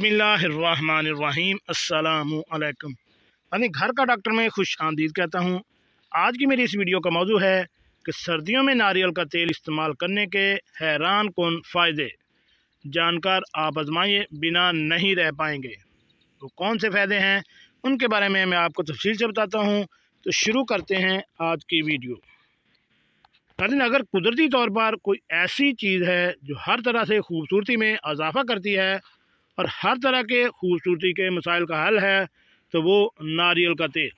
बिसमीम असलकम यानी घर का डॉक्टर में खुश आमदीद कहता हूँ, आज की मेरी इस वीडियो का मौजू है कि सर्दियों में नारियल का तेल इस्तेमाल करने के हैरान कन फ़ायदे? जानकर आप आजमाइए, बिना नहीं रह पाएँगे। तो कौन से फ़ायदे हैं? उनके बारे में मैं आपको तफसील से बताता हूँ। तो शुरू करते हैं आज की वीडियो। लेकिन अगर कुदरती तौर पर कोई ऐसी चीज़ है जो हर तरह से खूबसूरती में इजाफ़ा करती है और हर तरह के खूबसूरती के मसाइल का हल है तो वो नारियल का तेल।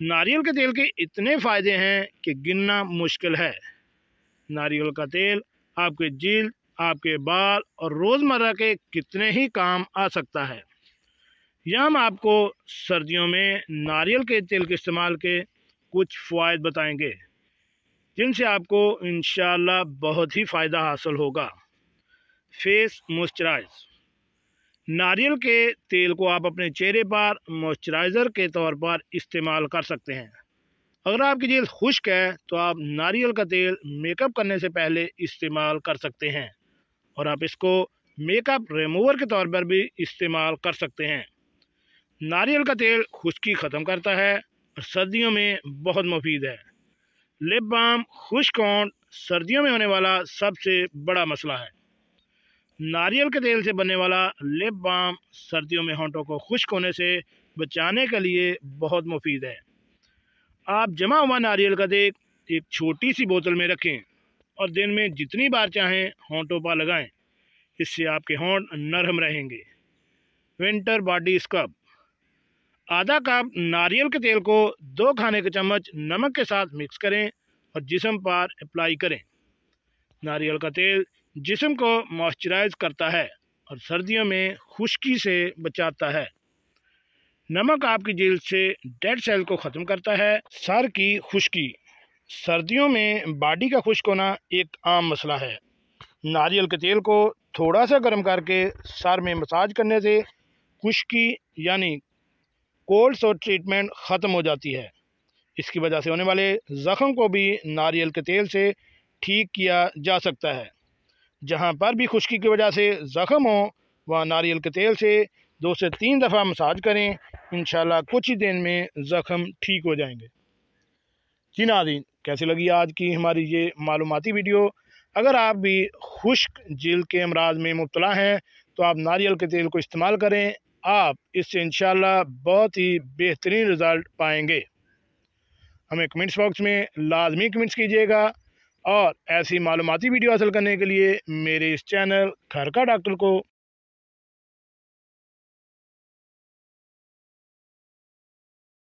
नारियल के तेल के इतने फ़ायदे हैं कि गिनना मुश्किल है। नारियल का तेल आपके जिल्द आपके बाल और रोज़मर्रा के कितने ही काम आ सकता है। यह हम आपको सर्दियों में नारियल के तेल के इस्तेमाल के कुछ फ़वाद बताएँगे, जिनसे आपको इन बहुत ही फ़ायदा हासिल होगा। फेस मॉइस्चराइज़ नारियल के तेल को आप अपने चेहरे पर, मॉइस्चराइज़र के तौर पर इस्तेमाल कर सकते हैं। अगर आपकी जेल खुश्क है तो आप नारियल का तेल मेकअप करने से पहले इस्तेमाल कर सकते हैं और आप इसको मेकअप रिमूवर के तौर पर भी इस्तेमाल कर सकते हैं। नारियल का तेल खुश्की ख़त्म करता है और सर्दियों में बहुत मुफीद है। लिप बाम खुश्क सर्दियों में होने वाला सबसे बड़ा मसला है। नारियल के तेल से बनने वाला लिप बाम सर्दियों में होंठों को खुश्क होने से बचाने के लिए बहुत मुफीद है। आप जमा हुआ नारियल का तेल एक छोटी सी बोतल में रखें और दिन में जितनी बार चाहें होंठों पर लगाएँ, इससे आपके होंठ नरम रहेंगे। विंटर बॉडी स्क्रब आधा कप नारियल के तेल को दो खाने के चम्मच नमक के साथ मिक्स करें और जिसम पर अप्लाई करें। नारियल का तेल जिसम को मॉइस्चराइज करता है और सर्दियों में खुश्की से बचाता है। नमक आपकी जेल से डेड सेल को ख़त्म करता है, सर की खुश्की। सर्दियों में बॉडी का खुश्क होना एक आम मसला है। नारियल के तेल को थोड़ा सा गर्म करके सर में मसाज करने से खुश्की यानी कोल्ड सोट ट्रीटमेंट ख़त्म हो जाती है। इसकी वजह से होने वाले ज़ख़म को भी नारियल के तेल से ठीक किया जा सकता है। जहाँ पर भी खुश्की की वजह से ज़ख़म हो, वहाँ नारियल के तेल से दो से तीन दफ़ा मसाज करें। इन कुछ ही दिन में ज़ख़म ठीक हो जाएँगे। जी नादीन कैसी लगी आज की हमारी ये मालूमती वीडियो? अगर आप भी खुश्क जिल के अमराज में मुबतला हैं तो आप नारियल के तेल को इस्तेमाल करें। आप इससे इन बहुत ही बेहतरीन रिज़ल्ट पाएँगे। हमें कमेंट्स बॉक्स में लाजमी कमेंट्स कीजिएगा। और ऐसी मालूमती वीडियो हासिल करने के लिए मेरे इस चैनल घर का डॉक्टर को